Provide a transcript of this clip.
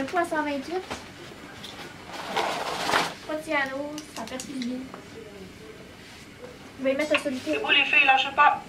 Un poids 128. Pas de cyano, ça perfusine. Je vais mettre la solitude. Debout les filles, lâchez pas.